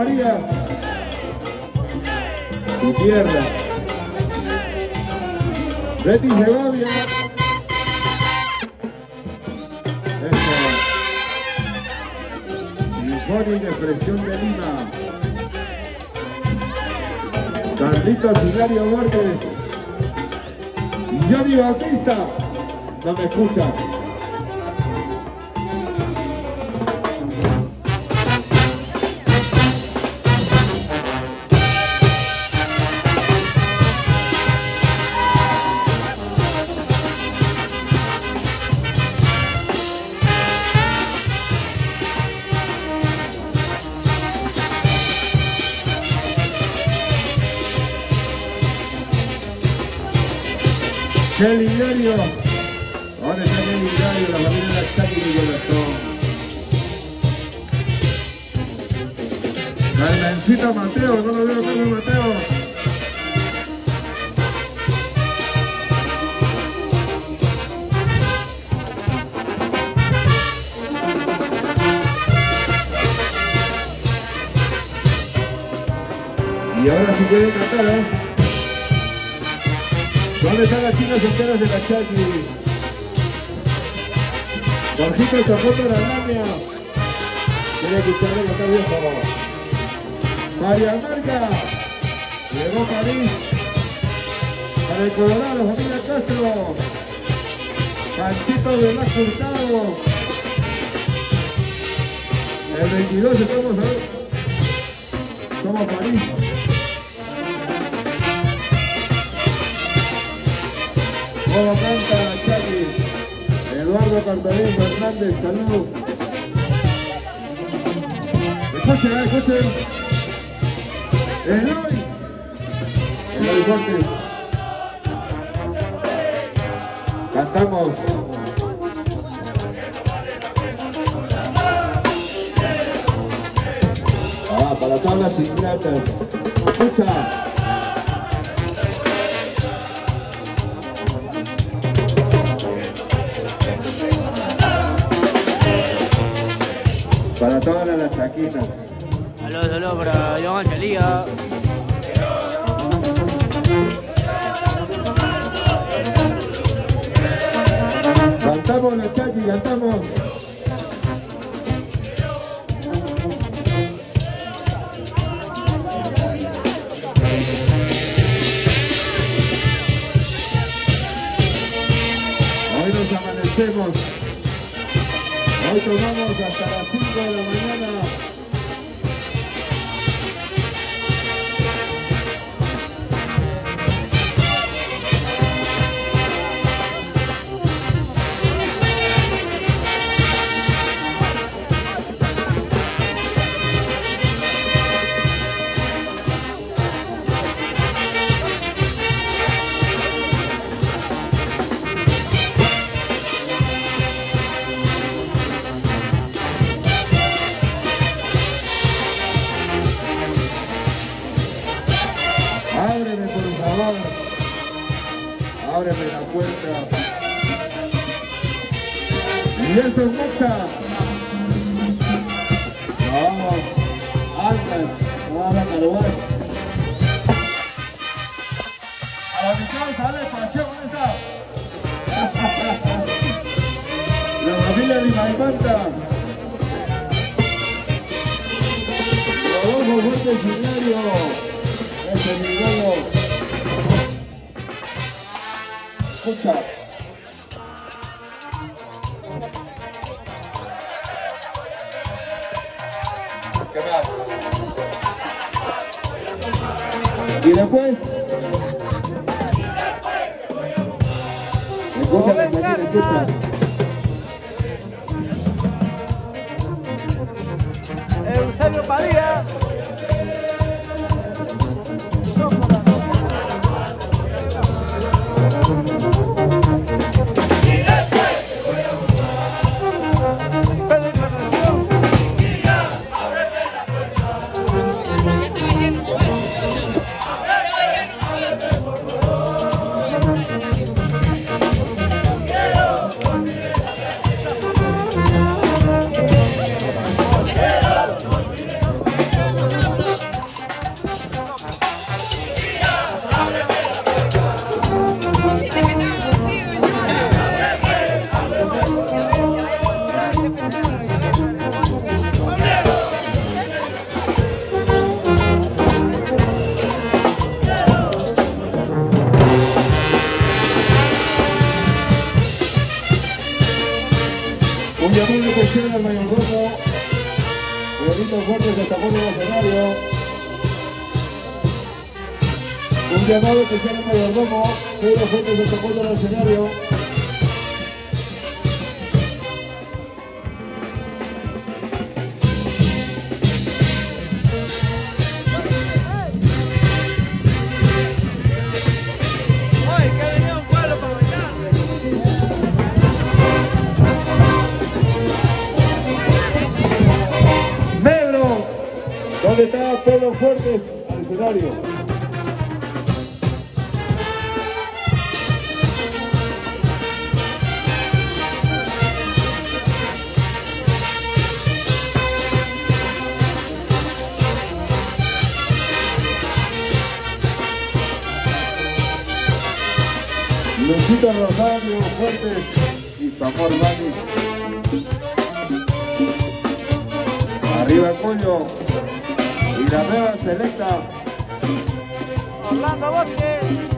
María. Tu tierra. Betty Segovia. Sinfónica Expresión de Lima. Carlitos Hilario Borges. Johnny Bautista. No me escucha. Kelly Hilario. Ahora está Kelly Hilario, la familia de Chaki y corazón. Carmencita Mateo, no lo veo Carmen Mateo. Y ahora sí pueden cantar, ¿eh? ¿Dónde están las chicas enteras de la Chaki? Jorgito Chapoto de la Lamia. Quiere escucharle cantar viejo. María Marca. Llegó París. Para el Colorado, familia Castro. Panchito de la Hurtado. El 22 estamos a ver. Somos París. ¿Cómo canta la Chaki? Eduardo Cartolín Fernández, salud. Escuchen, escuchen. Eloy. Eloy Fuentes. Cantamos. Ah, para todas las ingratas. Escucha. Para todas las chaquinas. Saludos, saludos para Iván Chalía. Cantamos la chaki, cantamos. Amanecemos. Hoy tomamos hasta las 5 de la mañana. Ábreme la puerta. Y mucha. Nos vamos. Altas. Vamos a Caruás. A la misión sale pasión. ¿Dónde está? La familia de Maipanta. Rodolfo Fuentes Hilario. Ese es mi Escucha. ¿Qué más? Y después. Escucha la canción, escucha. Eusebio Padilla. Un llamado de atención al mayordomo. Pedrito Fuertes se tapó del escenario. Un llamado especial al mayordomo. Pedro Fuertes se tapó del escenario. Está Pedro Fuertes al escenario? Lucita Rosario Fuertes y su amor Dani. Arriba Coño y la nueva selecta Orlando Bosque.